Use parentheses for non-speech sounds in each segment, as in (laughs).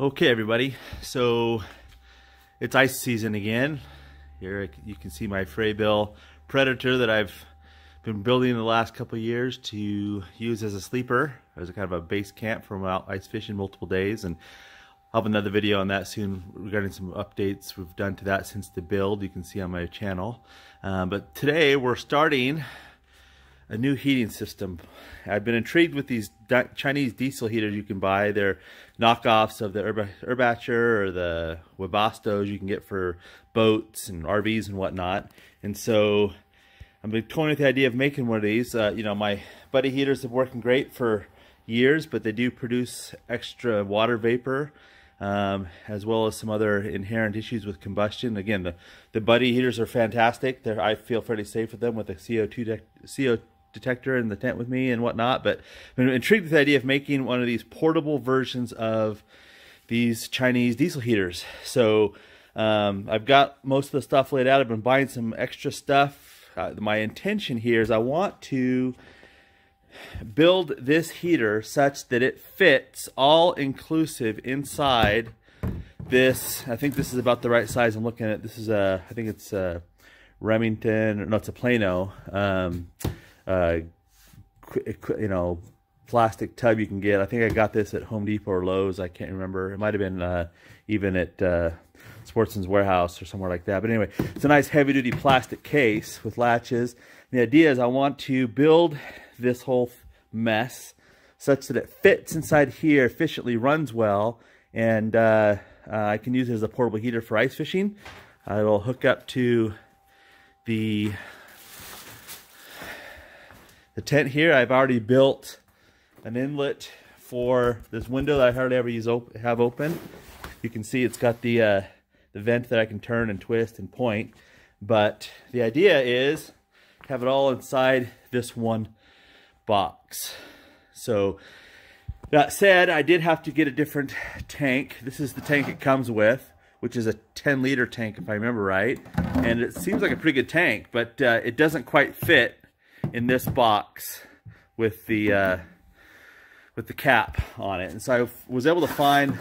Okay, everybody. So it's ice season again. Here you can see my Frabill Predator that I've been building the last couple years to use as a sleeper, as a kind of a base camp for ice fishing multiple days. And I'll have another video on that soon regarding some updates we've done to that since the build you can see on my channel. Um, but today we're starting a new heating system. I've been intrigued with these Chinese diesel heaters you can buy. They're knockoffs of the Eberspächer or the Webasto's you can get for boats and RVs and whatnot. And so I've been toying with the idea of making one of these. Uh, you know, my buddy heaters have working great for years, but they do produce extra water vapor. Um, as well as some other inherent issues with combustion. Again, the, the buddy heaters are fantastic. They're, I feel fairly safe with them with the CO2 CO detector in the tent with me and whatnot. But I'm intrigued with the idea of making one of these portable versions of these Chinese diesel heaters. So um, I've got most of the stuff laid out. I've been buying some extra stuff. Uh, my intention here is I want to build this heater such that it fits all inclusive inside this. I think this is about the right size I'm looking at. This is a, I think it's a Remington, no, it's a Plano. Um, uh, you know, plastic tub you can get. I think I got this at Home Depot or Lowe's. I can't remember. It might have been uh, even at uh, Sportsman's Warehouse or somewhere like that. But anyway, it's a nice heavy-duty plastic case with latches. And the idea is I want to build this whole mess such that it fits inside here efficiently, runs well, and uh, uh, I can use it as a portable heater for ice fishing. I will hook up to the the tent here, I've already built an inlet for this window that I hardly ever use op have open. You can see it's got the, uh, the vent that I can turn and twist and point. But the idea is have it all inside this one box. So that said, I did have to get a different tank. This is the tank it comes with, which is a 10 liter tank if I remember right. And it seems like a pretty good tank, but uh, it doesn't quite fit in this box with the uh, with the cap on it. And so I was able to find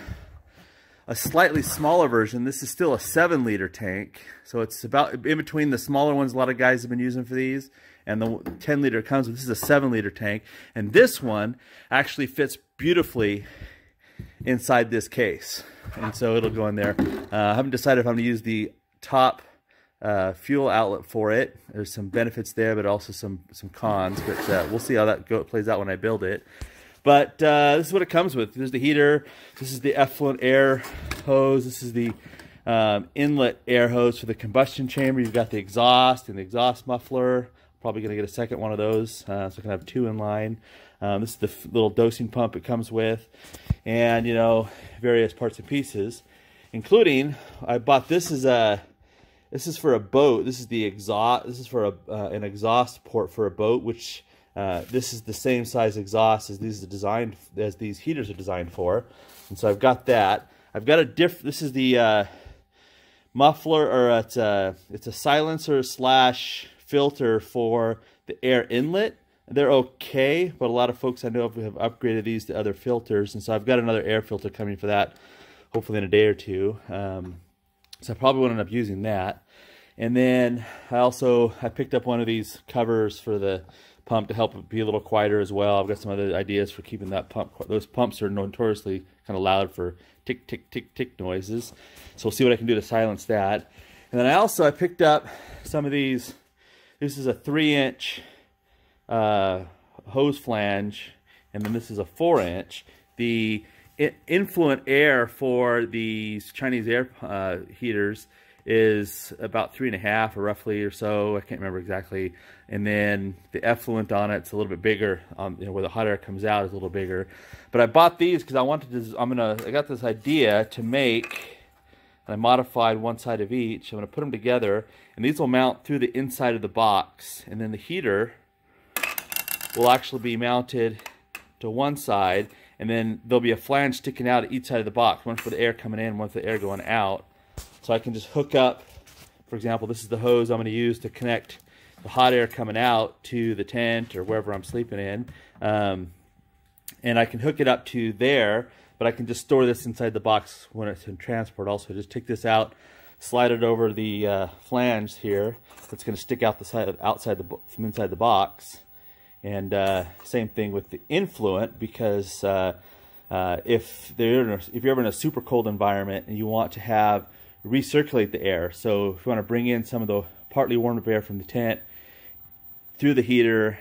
a slightly smaller version. This is still a seven liter tank. So it's about in between the smaller ones a lot of guys have been using for these and the 10 liter comes with. This is a seven liter tank. And this one actually fits beautifully inside this case. And so it'll go in there. Uh, I haven't decided if I'm gonna use the top uh, fuel outlet for it. There's some benefits there, but also some some cons. But uh, we'll see how that go, plays out when I build it. But uh, this is what it comes with. There's the heater. This is the effluent air hose. This is the um, inlet air hose for the combustion chamber. You've got the exhaust and the exhaust muffler. Probably going to get a second one of those, uh, so I can have two in line. Um, this is the little dosing pump it comes with, and you know various parts and pieces, including I bought this as a this is for a boat. This is the exhaust. This is for a, uh, an exhaust port for a boat, which uh, this is the same size exhaust as these are designed as these heaters are designed for. And so I've got that. I've got a diff. This is the uh, muffler, or it's a it's a silencer slash filter for the air inlet. They're okay, but a lot of folks I know have upgraded these to other filters, and so I've got another air filter coming for that, hopefully in a day or two. Um, so I probably won't end up using that. And then I also, I picked up one of these covers for the pump to help it be a little quieter as well. I've got some other ideas for keeping that pump. Those pumps are notoriously kind of loud for tick, tick, tick, tick noises. So we'll see what I can do to silence that. And then I also, I picked up some of these. This is a three inch uh, hose flange. And then this is a four inch. The influent air for these Chinese air uh, heaters is about three and a half or roughly or so. I can't remember exactly. And then the effluent on it's a little bit bigger. Um, you know, where the hot air comes out is a little bigger. But I bought these because I wanted to. I'm gonna. I got this idea to make. And I modified one side of each. I'm gonna put them together, and these will mount through the inside of the box, and then the heater will actually be mounted to one side and then there'll be a flange sticking out at each side of the box, one for the air coming in, one for the air going out. So I can just hook up, for example, this is the hose I'm going to use to connect the hot air coming out to the tent or wherever I'm sleeping in. Um, and I can hook it up to there, but I can just store this inside the box when it's in transport also. Just take this out, slide it over the uh, flange here. It's going to stick out the side outside the from inside the box. And uh, same thing with the influent because uh, uh, if they're a, if you're ever in a super cold environment and you want to have recirculate the air, so if you want to bring in some of the partly warmed up air from the tent through the heater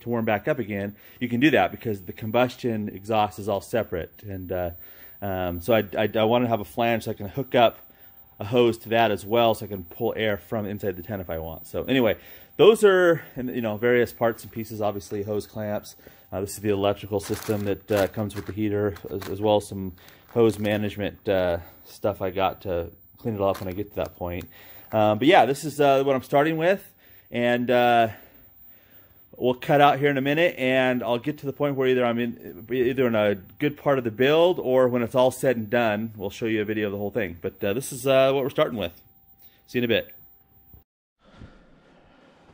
to warm back up again, you can do that because the combustion exhaust is all separate. And uh, um, so I, I, I want to have a flange so I can hook up a hose to that as well so I can pull air from inside the tent if I want. So anyway, those are you know various parts and pieces, obviously hose clamps. Uh, this is the electrical system that uh, comes with the heater, as, as, well as some hose management uh, stuff I got to clean it off when I get to that point. Um, but yeah, this is uh, what I'm starting with. And uh, we'll cut out here in a minute and I'll get to the point where either I'm in either in a good part of the build or when it's all said and done, we'll show you a video of the whole thing. But uh, this is uh, what we're starting with. See you in a bit.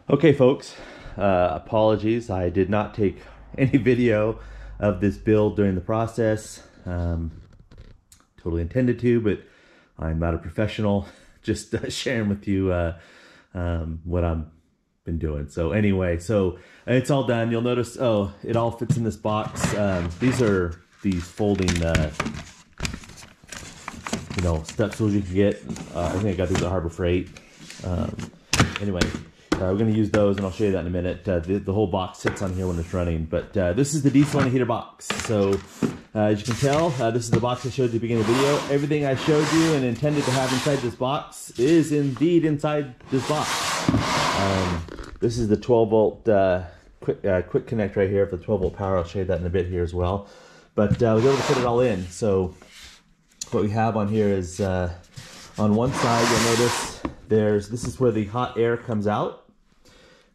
Okay, folks, uh, apologies. I did not take any video of this build during the process. Um, totally intended to, but I'm not a professional. (laughs) Just uh, sharing with you uh, um, what I'm been doing. So anyway, so it's all done. You'll notice, oh, it all fits in this box. Um, these are these folding, uh, you know, step stools you can get. Uh, I think I got these at Harbor Freight. Um, anyway, uh, we're going to use those, and I'll show you that in a minute. Uh, the, the, whole box sits on here when it's running. But uh, this is the diesel heater box. So uh, as you can tell, uh, this is the box I showed you at the beginning of the video. Everything I showed you and intended to have inside this box is indeed inside this box. Um, this is the 12 volt uh, quick, quick connect right here for the 12 volt power. I'll show you that in a bit here as well. But we'll be able to fit it all in. So what we have on here is on one side, you'll notice there's this is where the hot air comes out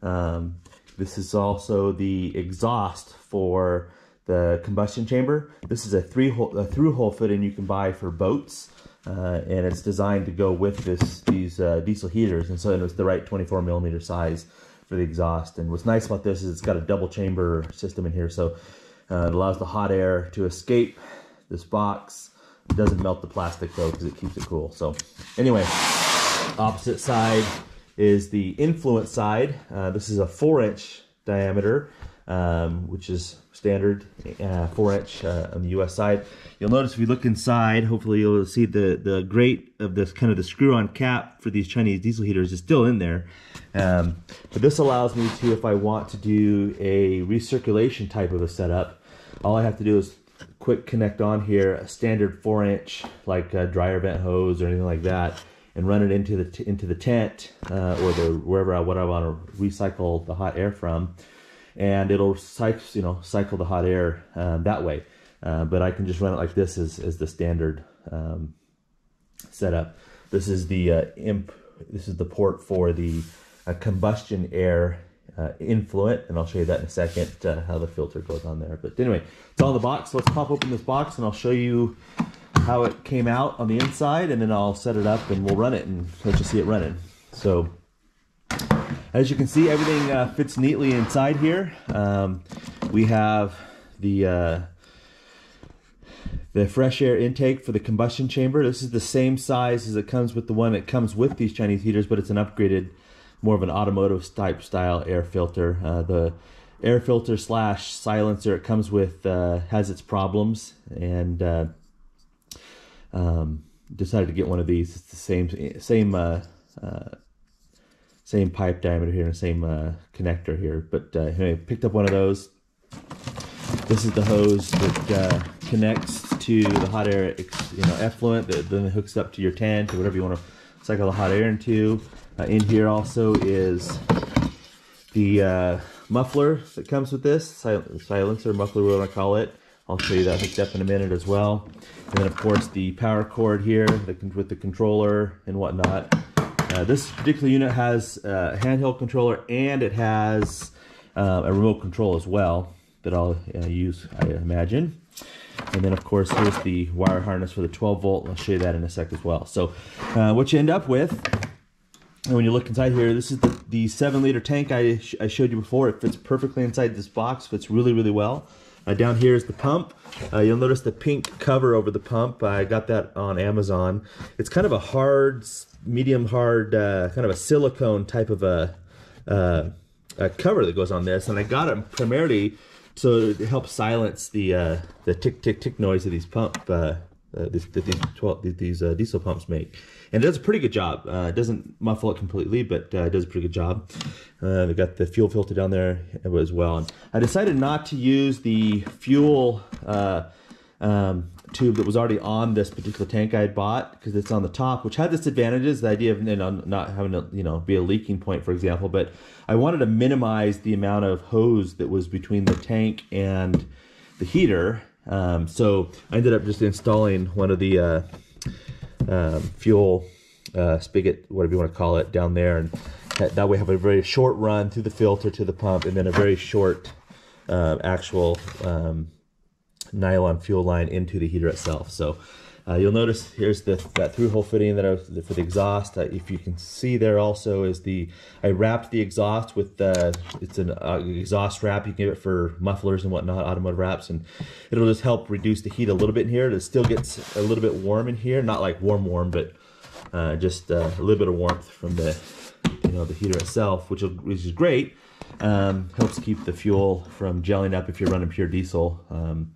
um, this is also the exhaust for the combustion chamber. This is a three hole, a through hole fitting you can buy for boats. Uh, and it's designed to go with this these uh, diesel heaters, and so it was the right 24 millimeter size for the exhaust. And what's nice about this is it's got a double chamber system in here, so uh, it allows the hot air to escape this box. It doesn't melt the plastic though because it keeps it cool. So anyway, opposite side is the influent side. Uh, this is a four inch diameter, um, which is standard uh, four inch uh, on the US side. You'll notice if you look inside, hopefully you'll see the, the grate of this kind of the screw on cap for these Chinese diesel heaters is still in there. Um, but this allows me to, if I want to do a recirculation type of a setup, all I have to do is quick connect on here a standard four inch like a dryer vent hose or anything like that and run it into the into the tent uh, or the wherever I what I want to recycle the hot air from, and it'll cycle you know cycle the hot air um, that way. Uh, but I can just run it like this as as the standard um, setup. This is the uh, imp. This is the port for the uh, combustion air uh, influent, and I'll show you that in a second uh, how the filter goes on there. But anyway, it's all in the box. So let's pop open this box, and I'll show you how it came out on the inside and then I'll set it up and we'll run it and let you see it running. So as you can see, everything uh, fits neatly inside here. Um, we have the uh, the fresh air intake for the combustion chamber. This is the same size as it comes with the one that comes with these Chinese heaters, but it's an upgraded, more of an automotive type style air filter. Uh, the air filter slash silencer it comes with uh, has its problems and uh, um, decided to get one of these. It's the same same uh, uh, same pipe diameter here and same uh, connector here. But uh, anyway, picked up one of those. This is the hose that uh, connects to the hot air, you know, effluent that then hooks up to your tent or whatever you want to cycle the hot air into. Uh, in here also is the uh, muffler that comes with this, silencer, muffler, whatever you want to call it. I'll show you that hooked up in a minute as well. And then of course the power cord here the, with the controller and whatnot. Uh, this particular unit has a handheld controller and it has uh, a remote control as well that I'll uh, use, I imagine. And then of course here's the wire harness for the 12 volt. I'll show you that in a sec as well. So uh, what you end up with when you look inside here, this is the, the seven liter tank I, sh I showed you before. It fits perfectly inside this box, fits really, really well. Uh, down here is the pump. Uh, you'll notice the pink cover over the pump. I got that on Amazon. It's kind of a hard, medium hard, uh, kind of a silicone type of a, uh, a, cover that goes on this. And I got it primarily to help silence the uh, the tick tick tick noise of these pump uh, uh, these, these, 12, these uh, diesel pumps make. And it does a pretty good job. Uh, it doesn't muffle it completely, but uh, it does a pretty good job. Uh, they've got the fuel filter down there as well. And I decided not to use the fuel uh, um, tube that was already on this particular tank I had bought because it's on the top, which had this advantages, the idea of you know, not having to you know be a leaking point, for example. But I wanted to minimize the amount of hose that was between the tank and the heater um, so I ended up just installing one of the uh, um, fuel uh, spigot, whatever you want to call it, down there. And that, way have a very short run through the filter to the pump and then a very short uh, actual um, nylon fuel line into the heater itself. So uh, you'll notice here's the that through hole fitting that I was for the exhaust. Uh, if you can see there also is the I wrapped the exhaust with uh, it's an uh, exhaust wrap. You can get it for mufflers and whatnot, automotive wraps, and it'll just help reduce the heat a little bit in here. It still gets a little bit warm in here, not like warm warm, but uh, just uh, a little bit of warmth from the you know the heater itself, which, which is great. Um, helps keep the fuel from gelling up if you're running pure diesel. Um,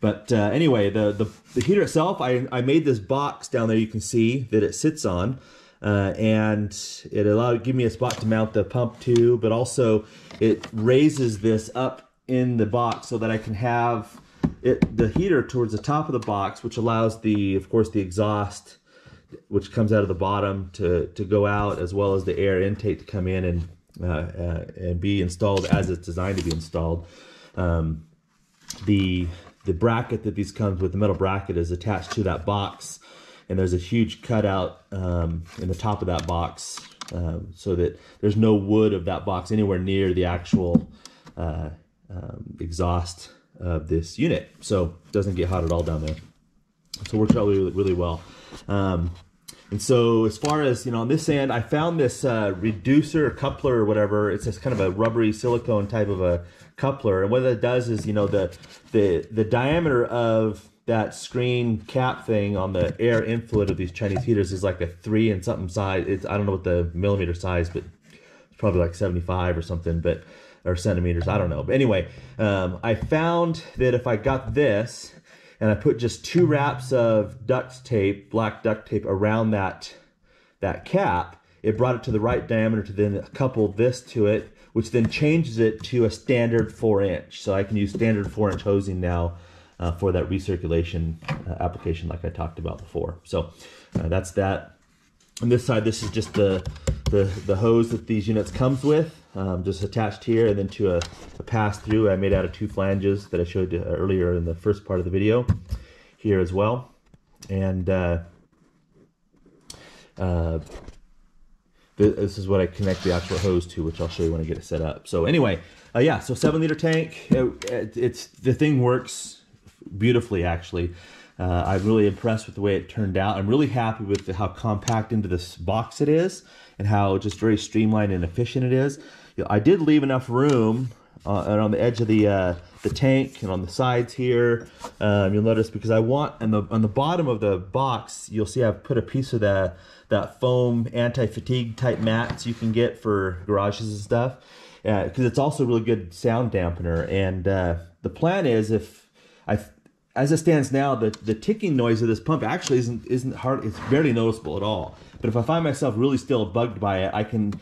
but uh, anyway, the, the, the, heater itself, I, I made this box down there you can see that it sits on. Uh, and it allowed give me a spot to mount the pump to, but also it raises this up in the box so that I can have it the heater towards the top of the box, which allows the, of course, the exhaust, which comes out of the bottom to to go out, as well as the air intake to come in and uh, uh and be installed as it's designed to be installed. Um, the the bracket that these comes with, the metal bracket, is attached to that box. And there's a huge cutout um, in the top of that box um, so that there's no wood of that box anywhere near the actual uh, um, exhaust of this unit. So it doesn't get hot at all down there. So it works out really, really well. Um, and so as far as, you know, on this end, I found this uh, reducer, coupler, or whatever. It's just kind of a rubbery silicone type of a coupler. And what that does is, you know, the, the, the diameter of that screen cap thing on the air inflow of these Chinese heaters is like a three and something size. It's, I don't know what the millimeter size, but it's probably like 75 or something, but, or centimeters, I don't know. But anyway, um, I found that if I got this, and I put just two wraps of duct tape, black duct tape around that, that cap. It brought it to the right diameter to then couple this to it, which then changes it to a standard four inch. So I can use standard four inch hosing now uh, for that recirculation uh, application like I talked about before. So uh, that's that. On this side, this is just the, the, the hose that these units comes with um, just attached here and then to a, a pass through I made out of two flanges that I showed you earlier in the first part of the video here as well and uh, uh, this is what I connect the actual hose to which I'll show you when I get it set up so anyway uh, yeah so seven liter tank it, it's the thing works beautifully actually uh, I'm really impressed with the way it turned out. I'm really happy with the, how compact into this box it is and how just very streamlined and efficient it is. I did leave enough room uh, and on the edge of the uh, the tank and on the sides here. Um, you'll notice because I want on the on the bottom of the box, you'll see I've put a piece of that that foam anti-fatigue type mats you can get for garages and stuff because uh, it's also a really good sound dampener. And uh, the plan is if I as it stands now, the, the ticking noise of this pump actually isn't isn't hard. It's barely noticeable at all. But if I find myself really still bugged by it, I can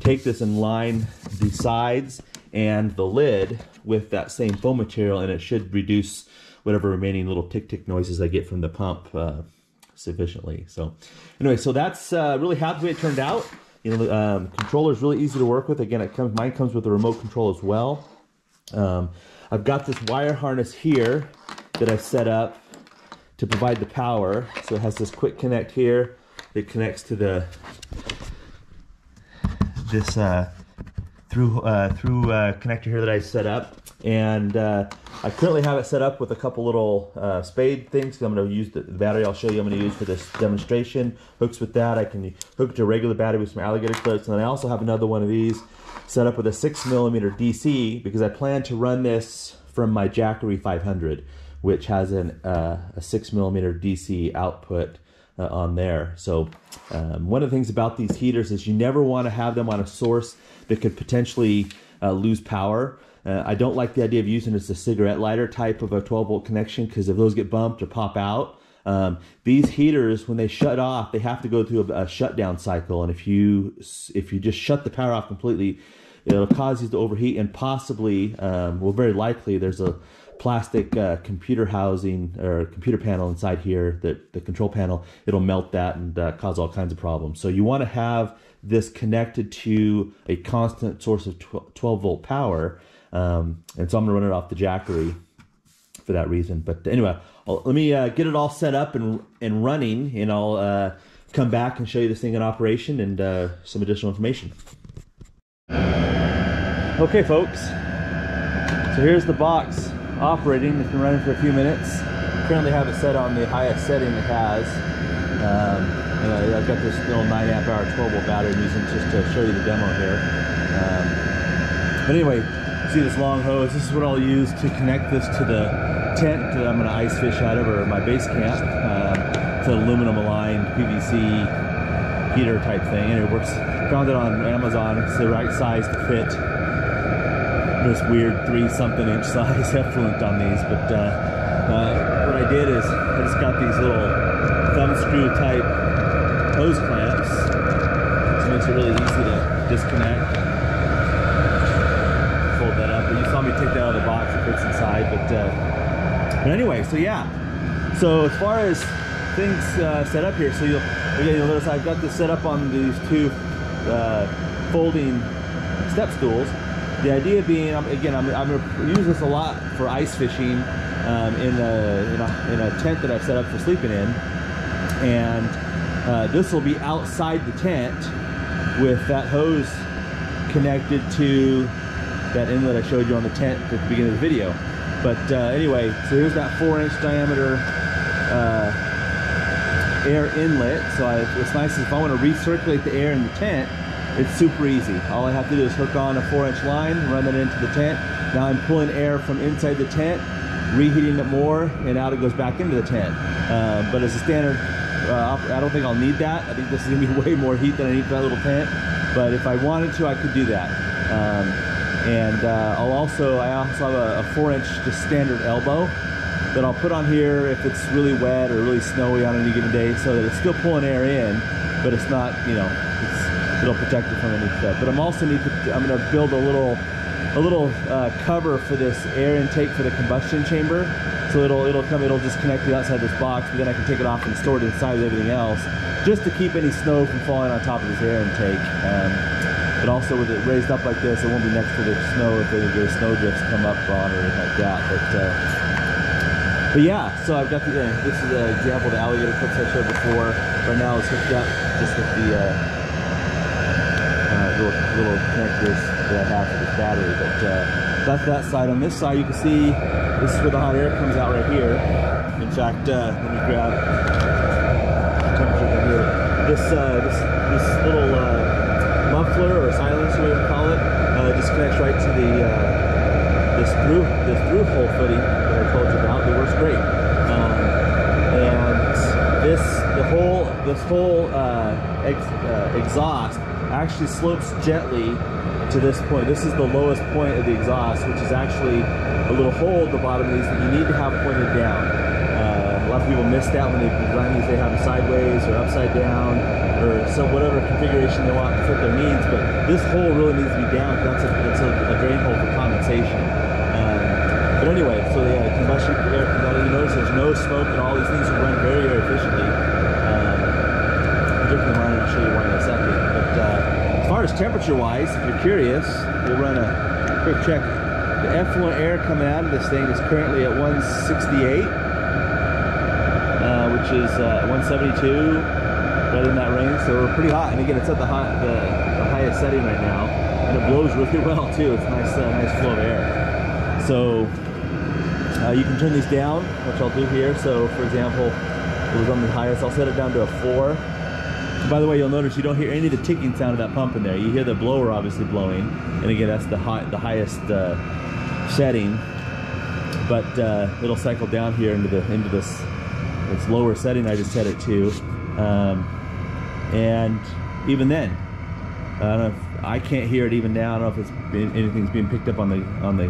take this and line the sides and the lid with that same foam material, and it should reduce whatever remaining little tick tick noises I get from the pump uh, sufficiently. So, anyway, so that's uh, really happy the way it turned out. You know, the um, controller is really easy to work with. Again, it comes mine comes with a remote control as well. Um, I've got this wire harness here that I've set up to provide the power. So it has this quick connect here that connects to the this uh, through uh, through uh, connector here that I set up. And uh, I currently have it set up with a couple little uh, spade things. I'm going to use the, the, battery I'll show you I'm going to use for this demonstration. Hooks with that. I can hook it to a regular battery with some alligator clips. And then I also have another one of these set up with a 6 millimeter DC because I plan to run this from my Jackery 500, which has an, uh, a six millimeter DC output uh, on there. So um, one of the things about these heaters is you never want to have them on a source that could potentially uh, lose power. Uh, I don't like the idea of using as a cigarette lighter type of a 12 volt connection because if those get bumped or pop out, um, these heaters, when they shut off, they have to go through a, a, shutdown cycle. And if you if you just shut the power off completely, it'll cause these to overheat and possibly, um, well, very likely, there's a plastic uh, computer housing or computer panel inside here that the control panel it'll melt that and uh, cause all kinds of problems. So you want to have this connected to a constant source of 12 volt power um, and so i'm going to run it off the jackery for that reason. But anyway I'll, let me uh, get it all set up and and running and i'll uh, come back and show you this thing in operation and uh, some additional information. Okay folks. So here's the box operating. It's been running for a few minutes. Currently have it set on the highest setting it has. Um, and I, have got this little 9 amp hour 12 volt battery I'm using just to show you the demo here. Um, but anyway, see this long hose. This is what I'll use to connect this to the tent that I'm going to ice fish out of or my base camp. Um, it's an aluminum aligned PVC heater type thing and it works. Found it on Amazon. It's the right size to fit this weird three something inch size (laughs) effluent on these, but uh, uh, what I did is I just got these little thumb screw type hose clamps. It makes it really easy to disconnect. Fold that up. But you saw me take that out of the box, it fits inside. But, uh, but anyway, so yeah. So as far as things uh, set up here, so you'll, again, you'll notice I've got this set up on these two uh, folding step stools. The idea being, again, I'm, I'm going to use this a lot for ice fishing um, in, a, in, a, in, a, tent that I've set up for sleeping in. And uh, this will be outside the tent with that hose connected to that inlet I showed you on the tent at the beginning of the video. But uh, anyway, so here's that four inch diameter uh, air inlet. So I, what's nice is if I want to recirculate the air in the tent, it's super easy. All I have to do is hook on a four inch line, run it into the tent. Now I'm pulling air from inside the tent, reheating it more, and out it goes back into the tent. Uh, but as a standard, uh, I don't think I'll need that. I think this is gonna be (laughs) way more heat than I need for that little tent. But if I wanted to, I could do that. Um, and uh, I'll also, I also have a, a four inch just standard elbow that I'll put on here if it's really wet or really snowy on any given day so that it's still pulling air in, but it's not, you know, it'll protect it from any stuff. But I'm also need to, I'm gonna build a little, a little uh, cover for this air intake for the combustion chamber. So it'll, it'll come, it'll just connect to outside of this box, but then I can take it off and store it inside with everything else, just to keep any snow from falling on top of this air intake. Um, but also with it raised up like this, it won't be next to the snow if any of the snow drifts come up on or anything like that. But uh, but yeah, so I've got the, uh, this is an example of the alligator clips I showed before. Right now it's hooked up just with the uh, little, little connectors that I have for this battery. But uh, that's that side. On this side, you can see this is where the hot air comes out right here. In fact, uh, let me grab temperature right here. This, uh, this, this little uh, muffler or silencer, we would call it, uh, just connects right to the uh, this through this through hole footing that I told you about. It works great. Um, and this the whole this whole ex, exhaust actually slopes gently to this point. This is the lowest point of the exhaust, which is actually a little hole at the bottom of these that you need to have pointed down. Uh, a lot of people miss that when they design these, they have them sideways or upside down or some whatever configuration they want to fit their needs, but this hole really needs to be down that's a, that's a, a drain hole for condensation. Um, but anyway, so yeah, combustion air, you notice there's no smoke and all these things run very, very efficiently. I'll show you why in a second. But uh, as far as temperature wise, if you're curious, we'll run a quick check. The effluent air coming out of this thing is currently at 168, uh, which is uh, 172, right in that range. So we're pretty hot. And again, it's at the, hot, the, the highest setting right now. And it blows really (laughs) well too. It's nice, uh, nice flow of air. So uh, you can turn these down, which I'll do here. So for example, it was on the highest. I'll set it down to a four. By the way, you'll notice you don't hear any of the ticking sound of that pump in there. You hear the blower obviously blowing. And again, that's the high, the highest uh, setting. but uh, it'll cycle down here into the into this this lower setting I just set it to, um, and even then, I don't know if I can't hear it even now. I don't know if it's been, anything's being picked up on the on the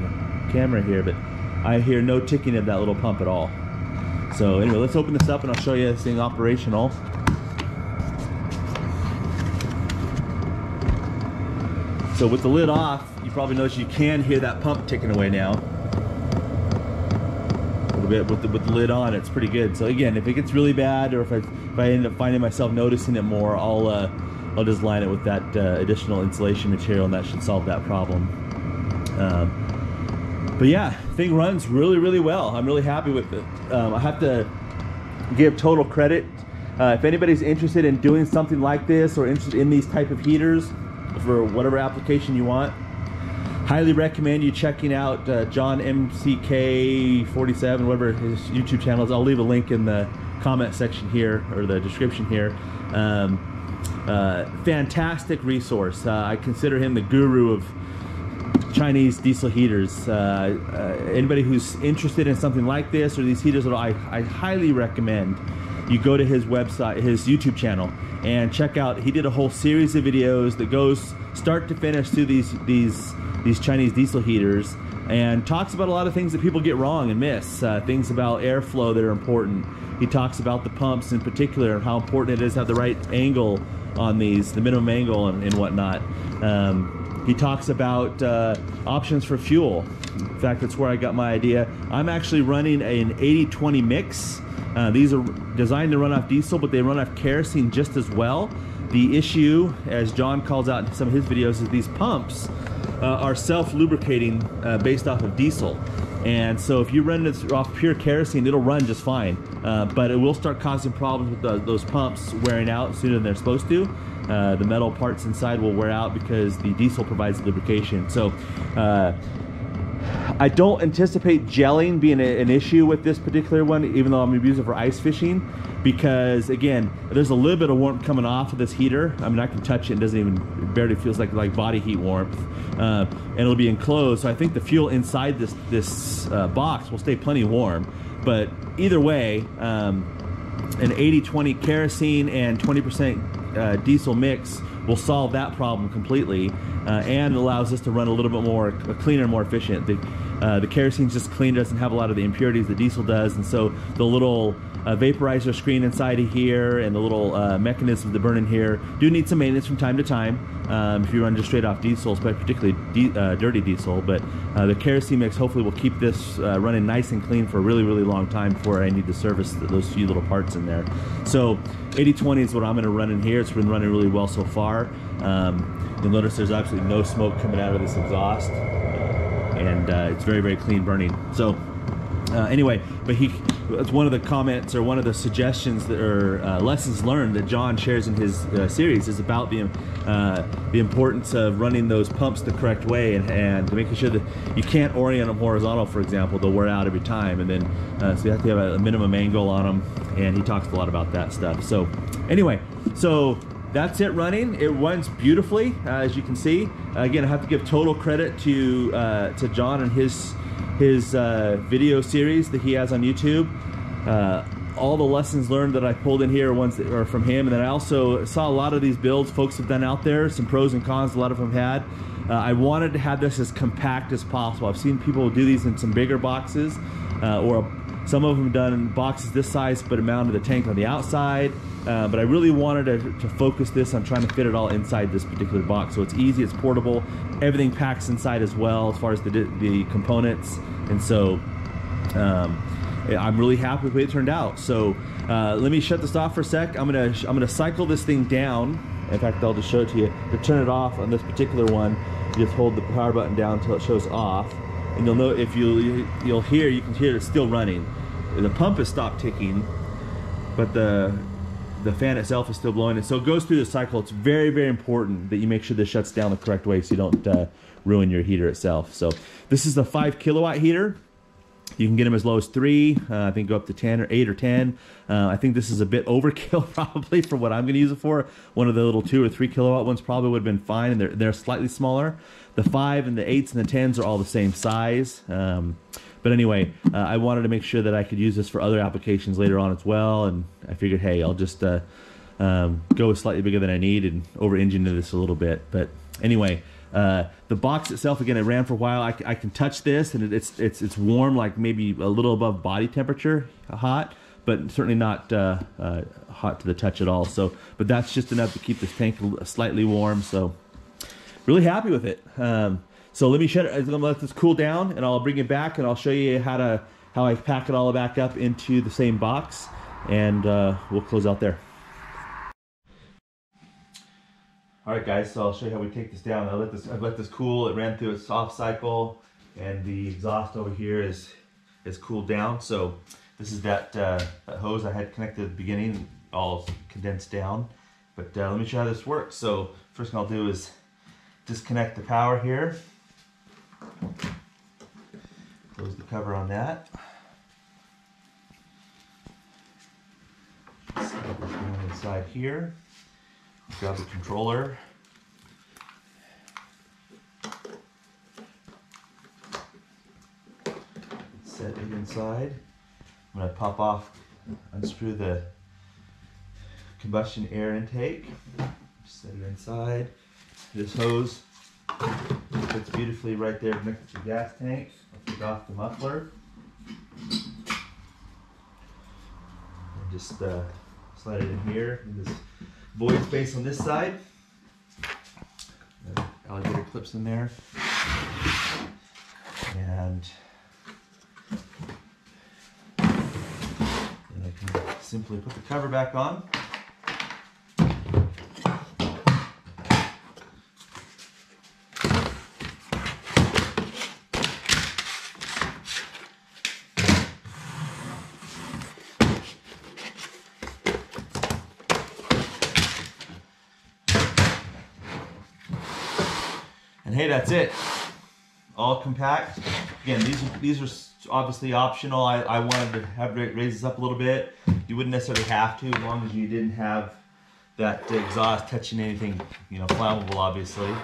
camera here, but I hear no ticking of that little pump at all. So anyway, let's open this up and I'll show you this thing operational. So with the lid off, you probably notice you can hear that pump ticking away now. A little bit with the, with the lid on, it's pretty good. So again, if it gets really bad or if I, if I end up finding myself noticing it more, I'll, uh, I'll just line it with that uh, additional insulation material and that should solve that problem. Um, but yeah, thing runs really, really well. I'm really happy with it. Um, I have to give total credit. Uh, if anybody's interested in doing something like this or interested in these type of heaters, for whatever application you want. Highly recommend you checking out uh, John MCK47, whatever his YouTube channel is. I'll leave a link in the comment section here or the description here. Um, uh, fantastic resource. Uh, I consider him the guru of Chinese diesel heaters. Uh, uh, anybody who's interested in something like this or these heaters, I, I highly recommend you go to his website, his YouTube channel, and check out. He did a whole series of videos that goes start to finish through these these these Chinese diesel heaters, and talks about a lot of things that people get wrong and miss. Uh, things about airflow that are important. He talks about the pumps in particular and how important it is to have the right angle on these, the minimum angle and, and whatnot. Um, he talks about uh, options for fuel. In fact, that's where I got my idea. I'm actually running an 80-20 mix uh, these are designed to run off diesel, but they run off kerosene just as well. The issue, as John calls out in some of his videos, is these pumps uh, are self-lubricating uh, based off of diesel. And so if you run this off pure kerosene, it'll run just fine. Uh, but it will start causing problems with the, those pumps wearing out sooner than they're supposed to. Uh, the metal parts inside will wear out because the diesel provides lubrication. So uh, I don't anticipate gelling being a, an issue with this particular one, even though I'm use it for ice fishing, because again, there's a little bit of warmth coming off of this heater. I mean, I can touch it, it doesn't even, it barely feels like like body heat warmth, uh, and it'll be enclosed. So I think the fuel inside this this uh, box will stay plenty warm. But either way, um, an 80-20 kerosene and 20% uh, diesel mix will solve that problem completely uh, and allows us to run a little bit more cleaner, more efficient. The, uh, the kerosene's just clean, doesn't have a lot of the impurities the diesel does, and so the little uh, vaporizer screen inside of here and the little uh, mechanism to burn in here do need some maintenance from time to time um, if you run just straight off diesels, but particularly uh, dirty diesel. But uh, the kerosene mix hopefully will keep this uh, running nice and clean for a really, really long time before I need to service those few little parts in there. So 80-20 is what I'm going to run in here. It's been running really well so far. Um, you'll notice there's absolutely no smoke coming out of this exhaust and uh, it's very, very clean burning. So uh, anyway, but he, it's one of the comments or one of the suggestions that are uh, lessons learned that John shares in his uh, series is about the uh, the importance of running those pumps the correct way and, and making sure that you can't orient them horizontal, for example, they'll wear out every time, and then uh, so you have to have a minimum angle on them, and he talks a lot about that stuff. So anyway, so that's it running. It runs beautifully, uh, as you can see. Uh, again, I have to give total credit to uh, to John and his his uh, video series that he has on YouTube. Uh, all the lessons learned that I pulled in here are ones that are from him, and then I also saw a lot of these builds folks have done out there, some pros and cons a lot of them had. Uh, I wanted to have this as compact as possible. I've seen people do these in some bigger boxes, or some of them done boxes this size, but mounted the tank on the outside. Uh, but I really wanted to, to, focus this on trying to fit it all inside this particular box. So it's easy, it's portable, everything packs inside as well as far as the, the components. And so um, I'm really happy with the way it turned out. So uh, let me shut this off for a sec. I'm gonna I'm gonna cycle this thing down. In fact, I'll just show it to you. To turn it off on this particular one, you just hold the power button down until it shows off, and you'll know if you you'll hear you can hear it's still running. The pump has stopped ticking, but the the fan itself is still blowing. And so it goes through the cycle. It's very, very important that you make sure this shuts down the correct way so you don't uh, ruin your heater itself. So this is the five kilowatt heater. You can get them as low as three. Uh, I think go up to 10 or eight or 10. Uh, I think this is a bit (laughs) overkill probably for what I'm going to use it for. One of the little two or three kilowatt ones probably would have been fine and they're, they're slightly smaller. The five and the eights and the tens are all the same size. Um, but anyway, uh, I wanted to make sure that I could use this for other applications later on as well. And I figured, hey, I'll just uh, um, go slightly bigger than I need and over engine this a little bit. But anyway, uh, the box itself, again, it ran for a while. I, I can touch this and it's, it's, it's warm, like maybe a little above body temperature hot, but certainly not uh, uh, hot to the touch at all. So, but that's just enough to keep this tank slightly warm. So really happy with it. Um, so let me shut it, I'm gonna let this cool down and I'll bring it back and I'll show you how to, how I pack it all back up into the same box and uh, we'll close out there. All right, guys, so I'll show you how we take this down. I let this, I've let this cool. It ran through its soft cycle, and the exhaust over here is is cooled down. So this is that, uh, that hose I had connected at the beginning, all condensed down. But uh, let me show you how this works. So first thing I'll do is disconnect the power here. Close the cover on that. Inside here. Grab the controller. Set it inside. I'm to pop off, unscrew the combustion air intake. Set it inside. This hose fits beautifully right there next to the gas tank. I'll take off the muffler. And just uh, slide it in here void space on this side. alligator clips in there. And then I can simply put the cover back on. And hey, that's it. All compact. Again, these are, these are obviously optional. I, I wanted to have raise this up a little bit. You wouldn't necessarily have to as long as you didn't have that exhaust touching anything, you know, flammable obviously.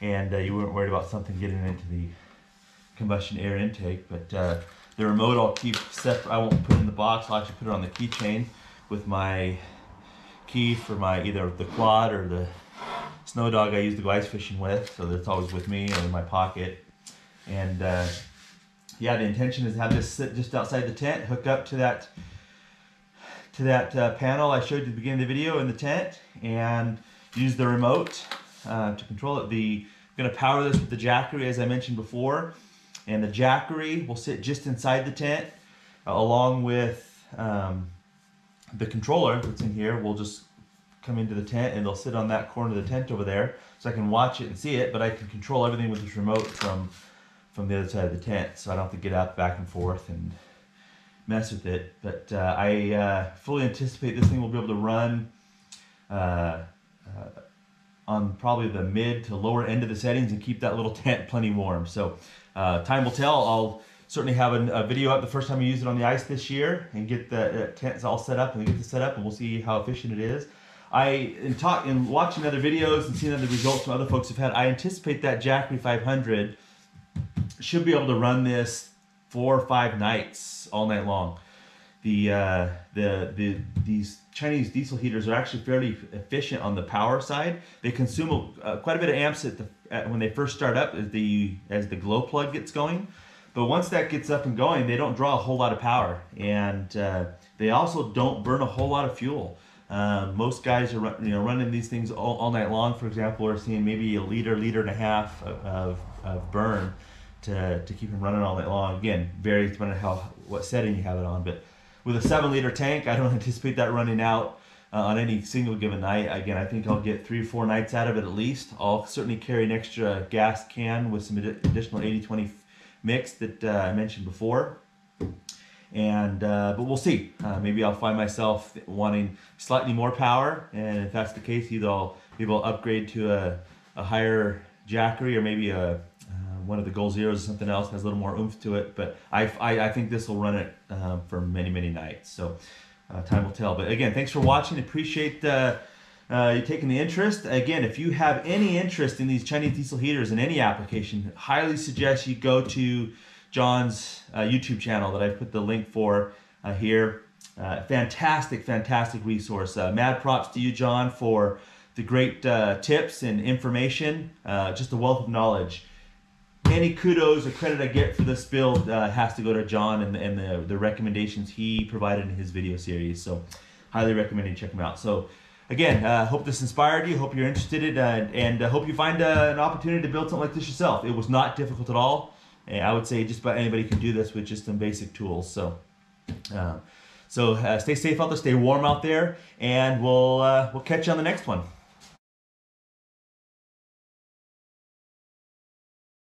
And uh, you weren't worried about something getting into the combustion air intake. But uh, the remote I'll keep separate. I won't put in the box. I'll actually put it on the keychain with my key for my either the quad or the Snow Dog I use to go ice fishing with, so that's always with me or in my pocket. And uh, yeah, the intention is to have this sit just outside the tent, hook up to that to that uh, panel I showed you at the beginning of the video in the tent, and use the remote uh, to control it. The I'm going to power this with the Jackery as I mentioned before, and the Jackery will sit just inside the tent, along with um, the controller that's in here. We'll just come into the tent and they'll sit on that corner of the tent over there so I can watch it and see it, but I can control everything with this remote from from the other side of the tent so I don't have to get up back and forth and mess with it. But uh, I uh, fully anticipate this thing will be able to run uh, uh, on probably the mid to lower end of the settings and keep that little tent plenty warm. So uh, time will tell. I'll certainly have a, a, video up the first time I use it on the ice this year and get the uh, tents all set up and get the set up and we'll see how efficient it is. I in talk in watching other videos and seeing other results from other folks have had, I anticipate that Jackery 500 should be able to run this four or five nights all night long. The uh, the the these Chinese diesel heaters are actually fairly efficient on the power side. They consume uh, quite a bit of amps at the at, when they first start up as the as the glow plug gets going. But once that gets up and going, they don't draw a whole lot of power, and uh, they also don't burn a whole lot of fuel. Um, most guys are you know running these things all, all, night long. For example, we're seeing maybe a liter, liter and a half of, of, of burn to, to keep them running all night long. Again, varies depending on how what setting you have it on. But with a seven liter tank, I don't (laughs) anticipate that running out uh, on any single given night. Again, I think I'll get three or four nights out of it at least. I'll certainly carry an extra gas can with some additional 80-20 mix that uh, I mentioned before and uh, but we'll see. Uh, maybe I'll find myself wanting slightly more power, and if that's the case, either I'll maybe I'll upgrade to a, a higher Jackery or maybe a uh, one of the Goal Zeros or something else has a little more oomph to it. But I I, I think this will run it uh, for many many nights. So uh, time will tell. But again, thanks for watching. Appreciate. Uh, uh, you taking the interest. Again, if you have any interest in these Chinese diesel heaters in any application, highly suggest you go to John's uh, YouTube channel that I've put the link for uh, here. Uh, fantastic, fantastic resource. Uh, mad props to you, John, for the great uh, tips and information. Uh, just a wealth of knowledge. Any kudos or credit I get for this build has to go to John and, and the, the recommendations he provided in his video series. So, highly recommend you check them out. So, again, uh, hope this inspired you. Hope you're interested in, uh, and uh, hope you find uh, an opportunity to build something like this yourself. It was not difficult at all. I would say just about anybody can do this with just some basic tools. So, uh, so uh, stay safe out there, stay warm out there, and we'll uh, we'll catch you on the next one.